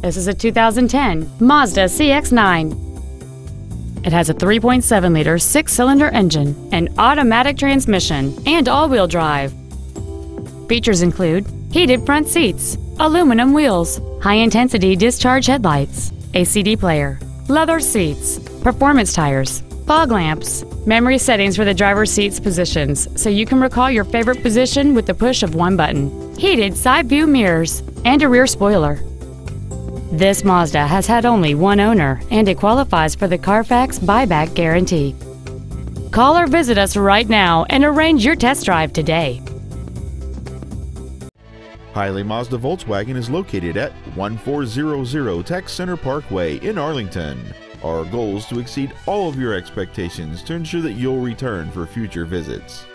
This is a 2010 Mazda CX-9. It has a 3.7-liter six-cylinder engine, an automatic transmission, and all-wheel drive. Features include heated front seats, aluminum wheels, high-intensity discharge headlights, a CD player, leather seats, performance tires, fog lamps, memory settings for the driver's seat's positions so you can recall your favorite position with the push of one button, heated side view mirrors, and a rear spoiler. This Mazda has had only one owner and it qualifies for the Carfax buyback guarantee. Call or visit us right now and arrange your test drive today. Hiley Mazda Volkswagen is located at 1400 Tech Center Parkway in Arlington. Our goal is to exceed all of your expectations to ensure that you'll return for future visits.